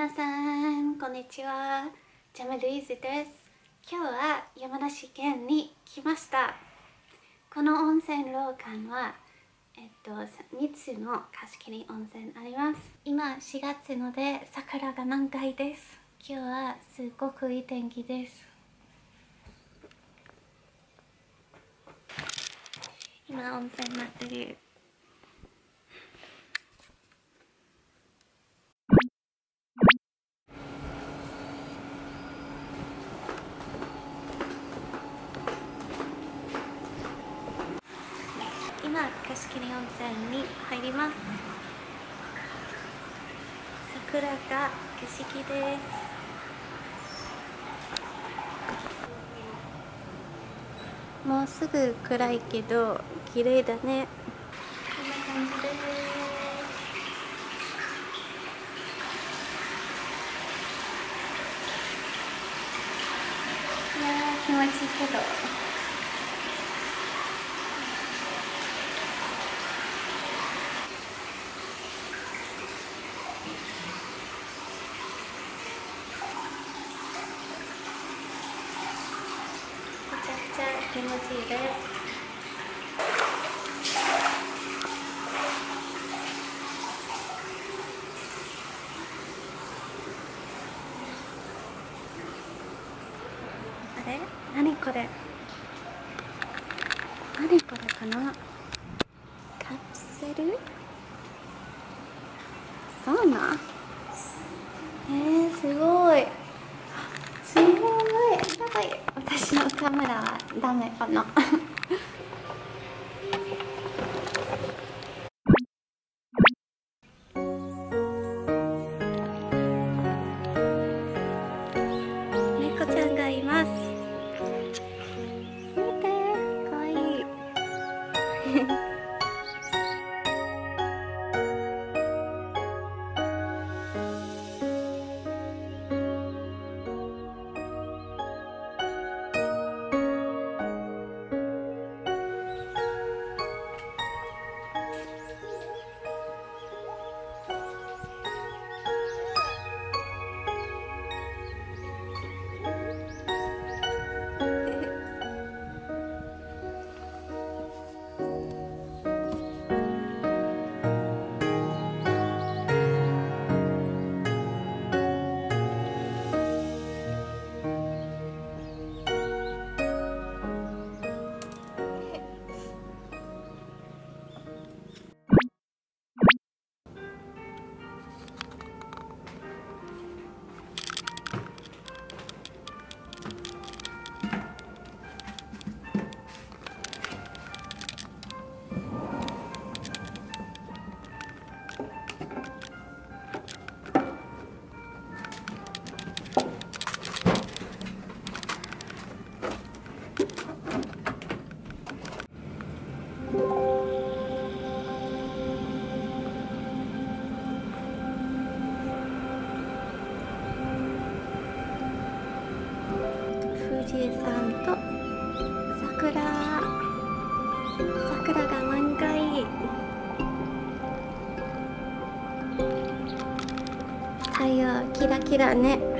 皆さんこんにちは。ジャムルイーズです。今日は山梨県に来ました。この温泉廊下はえっと3つの貸し切り温泉あります。今4月ので桜が満開です。今日はすごくいい天気です。今温泉待ってる今貸切温泉に入ります。桜が景色です。もうすぐ暗いけど綺麗だね。こんな感じです。いや気持ちいいけどめちゃくちゃ気持ちいいですあれ？何これ？何これかな？カプセル？そうなんえー、すごい。すごい。やばい。私のカメラはダメかな富士山と桜桜が満開。太陽キラキラね。